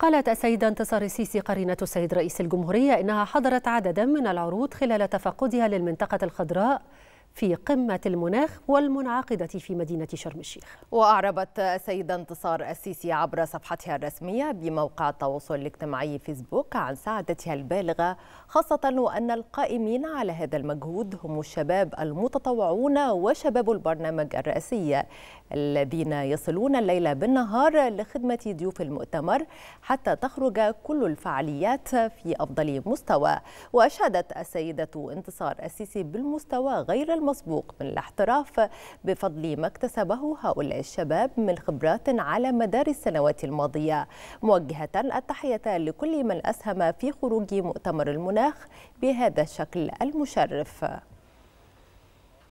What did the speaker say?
قالت السيدة انتصار السيسي قرينة السيد رئيس الجمهورية إنها حضرت عددا من العروض خلال تفقدها للمنطقة الخضراء في قمة المناخ والمنعقدة في مدينة شرم الشيخ. وأعربت السيدة انتصار السيسي عبر صفحتها الرسمية بموقع التواصل الاجتماعي فيسبوك عن سعادتها البالغة خاصة وأن القائمين على هذا المجهود هم الشباب المتطوعون وشباب البرنامج الرئاسي الذين يصلون الليل بالنهار لخدمة ضيوف المؤتمر حتى تخرج كل الفعاليات في أفضل مستوى. وأشادت السيدة انتصار السيسي بالمستوى غير المسبوق من الاحتراف بفضل ما اكتسبه هؤلاء الشباب من خبرات على مدار السنوات الماضية. موجهة التحية لكل من أسهم في خروج مؤتمر المناخ بهذا الشكل المشرف.